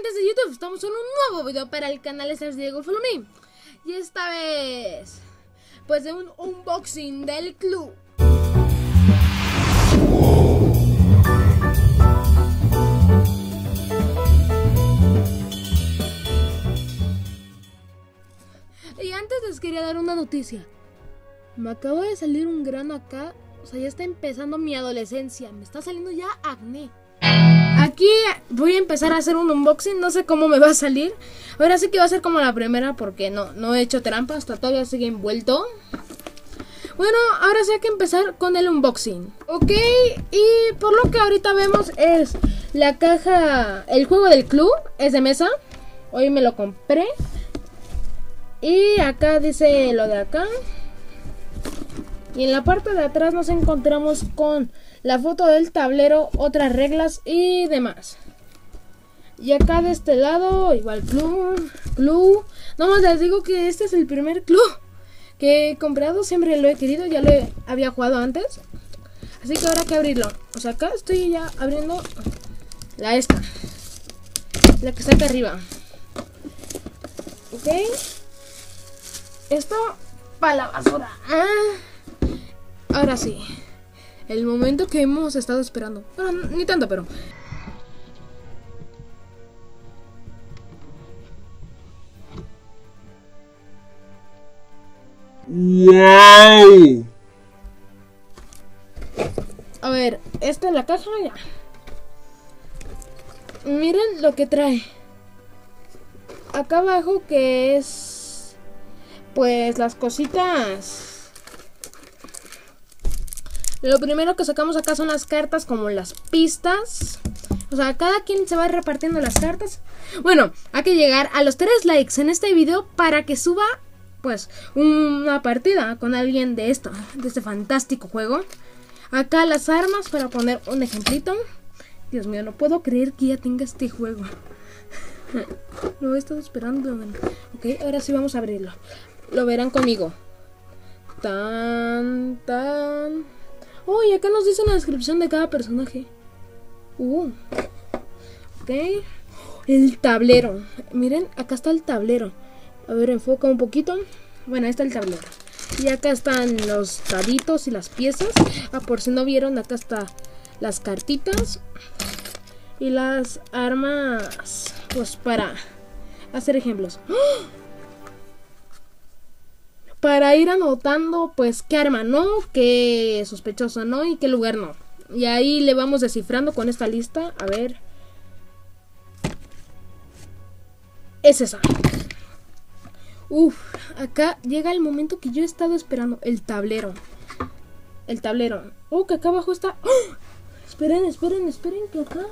gentes de YouTube, estamos en un nuevo video para el canal de Diego Follow Me. Y esta vez, pues de un unboxing del club. Y antes les quería dar una noticia. Me acaba de salir un grano acá. O sea, ya está empezando mi adolescencia. Me está saliendo ya acné. Voy a empezar a hacer un unboxing, no sé cómo me va a salir. Ahora sí que va a ser como la primera porque no, no he hecho trampa, hasta todavía sigue envuelto. Bueno, ahora sí hay que empezar con el unboxing. Ok, y por lo que ahorita vemos es la caja, el juego del club, es de mesa. Hoy me lo compré. Y acá dice lo de acá. Y en la parte de atrás nos encontramos con la foto del tablero, otras reglas y demás. Y acá de este lado, igual club, club. No más les digo que este es el primer club que he comprado. Siempre lo he querido, ya lo había jugado antes. Así que ahora hay que abrirlo. O sea, acá estoy ya abriendo la esta. La que está acá arriba. Ok. Esto para la basura. Ah. Ahora sí. El momento que hemos estado esperando. Bueno, ni tanto, pero. ¡Wow! A ver, esta es la caja ya. Miren lo que trae. Acá abajo que es pues las cositas lo primero que sacamos acá son las cartas como las pistas. O sea, cada quien se va repartiendo las cartas. Bueno, hay que llegar a los 3 likes en este video para que suba, pues, una partida con alguien de esto, de este fantástico juego. Acá las armas para poner un ejemplito. Dios mío, no puedo creer que ya tenga este juego. Lo he estado esperando. Ok, ahora sí vamos a abrirlo. Lo verán conmigo. Tan, tan. Y acá nos dice la descripción de cada personaje. Uh. Ok. El tablero. Miren, acá está el tablero. A ver, enfoca un poquito. Bueno, ahí está el tablero. Y acá están los daditos y las piezas. Ah, por si no vieron, acá está las cartitas. Y las armas. Pues para hacer ejemplos. ¡Oh! Para ir anotando pues qué arma no, qué sospechoso no y qué lugar no. Y ahí le vamos descifrando con esta lista. A ver. Es esa. Uf, acá llega el momento que yo he estado esperando. El tablero. El tablero. Oh, que acá abajo está. ¡Oh! Esperen, esperen, esperen, que acá.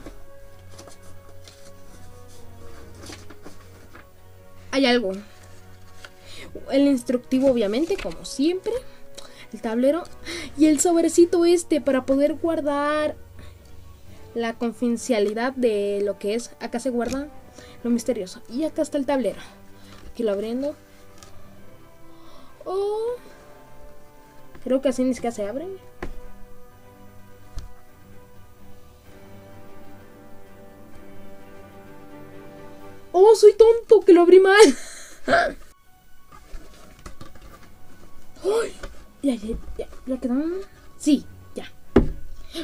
Hay algo el instructivo obviamente, como siempre, el tablero y el sobrecito este para poder guardar la confidencialidad de lo que es. Acá se guarda lo misterioso y acá está el tablero. Aquí lo abriendo. Oh, creo que así ni siquiera se abre. Oh, soy tonto que lo abrí mal. ¡Ay! Ya, ya, ya, ya quedan. Sí, ya.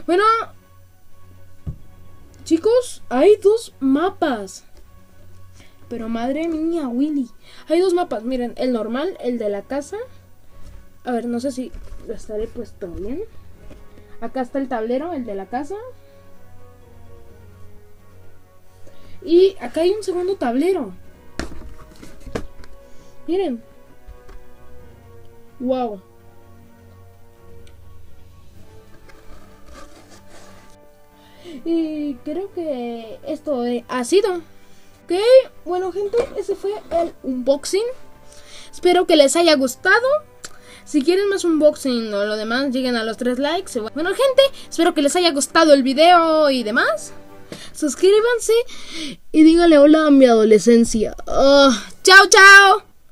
Bueno, chicos, hay dos mapas. Pero madre mía, Willy. Hay dos mapas. Miren, el normal, el de la casa. A ver, no sé si lo estaré puesto bien. Acá está el tablero, el de la casa. Y acá hay un segundo tablero. Miren, Wow. Y creo que esto ha sido. Ok, bueno gente, ese fue el unboxing. Espero que les haya gustado. Si quieren más unboxing o lo demás, lleguen a los 3 likes. Bueno gente, espero que les haya gustado el video y demás. Suscríbanse y díganle hola a mi adolescencia. Oh, chao, chao.